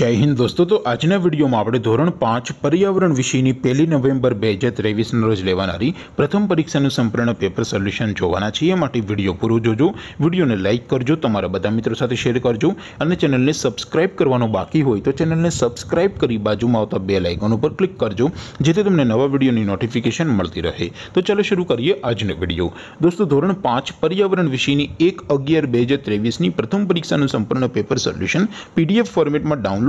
જય હિન્દ દોસ્તો. તો આજના વિડીયોમાં આપણે ધોરણ પાંચ પર્યાવરણ વિષયની પહેલી નવેમ્બર બે હજાર ત્રેવીસના રોજ લેવાનારી પ્રથમ પરીક્ષાનું સંપૂર્ણ પેપર સોલ્યુશન જોવાના છીએ. માટે વીડિયો પૂરો જોજો. વિડીયોને લાઇક કરજો, તમારા બધા મિત્રો સાથે શેર કરજો અને ચેનલને સબસ્ક્રાઇબ કરવાનું બાકી હોય તો ચેનલને સબસ્ક્રાઇબ કરી બાજુમાં આવતા બે લાઇકન ઉપર ક્લિક કરજો, જેથી તમને નવા વિડીયોની નોટિફિકેશન મળતી રહે. તો ચાલો શરૂ કરીએ આજનો વીડિયો. દોસ્તો, ધોરણ પાંચ પર્યાવરણ વિષયની એક અગિયાર બે હજાર ત્રેવીસની પ્રથમ પરીક્ષાનું સંપૂર્ણ પેપર સોલ્યુશન પીડીએફ ફોર્મેટમાં ડાઉનલોડ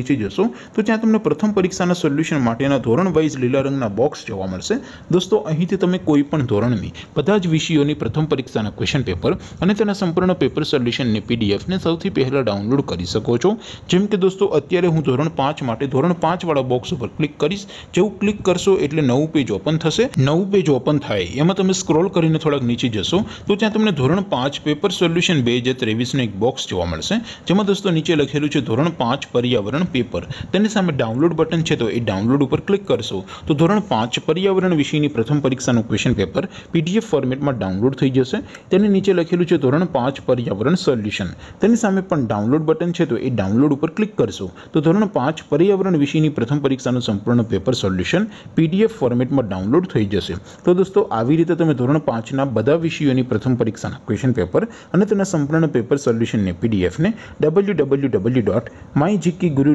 નીચે જશો, તો ત્યાં તમને પ્રથમ પરીક્ષાના સોલ્યુશન માટેના ધોરણ વાઇઝ લીલા રંગના બોક્સ જોવા મળશે. દોસ્તો, અહીંથી તમે કોઈ પણ ધોરણની બધા જ વિષયોની પ્રથમ પરીક્ષાના ક્વેશ્ચન પેપર અને તેના સંપૂર્ણ પેપર સોલ્યુશનની પીડીએફને સૌથી પહેલાં ડાઉનલોડ કરી શકો છો. જેમ કે દોસ્તો, અત્યારે હું ધોરણ પાંચ માટે ધોરણ પાંચવાળા બોક્સ ઉપર ક્લિક કરીશ. જેવું ક્લિક કરશો એટલે નવું પેજ ઓપન થશે. નવું પેજ ઓપન થાય, એમાં તમે સ્ક્રોલ કરીને થોડાક નીચે જશો, તો ત્યાં તમને ધોરણ પાંચ પેપર સોલ્યુશન બે હજાર ત્રેવીસનું એક બોક્સ જોવા મળશે. જેમાં દોસ્તો નીચે લખેલું છે, ધોરણ પાંચ પર્યાવરણ પેપર. તેની સામે ડાઉનલોડ બટન છે તો એ ડાઉનલોડ ઉપર ક્લિક કરશો. તો ધોરણ પાંચ પર્યાવરણ વિષયની પ્રથમ પરીક્ષાનું ક્વેશ્ચન પેપર પીડીએફ ફોર્મેટમાં ડાઉનલોડ થઈ જશે. તેની નીચે લખેલું છે ધોરણ પાંચ પર્યાવરણ સોલ્યુશન તેની સામે પણ ડાઉનલોડ બટન છે તો એ ડાઉનલોડ ઉપર ક્લિક કરશો. તો ધોરણ પાંચ પર્યાવરણ વિષયની પ્રથમ પરીક્ષાનું સંપૂર્ણ પેપર સોલ્યુશન પીડીએફ ફોર્મેટમાં ડાઉનલોડ થઈ જશે. તો દોસ્તો, આવી રીતે તમે ધોરણ પાંચના બધા વિષયોની પ્રથમ પરીક્ષાના ક્વેશ્ચન પેપર અને તેના સંપૂર્ણ પેપર સોલ્યુશનને પીડીએફને W W W dot my GK guru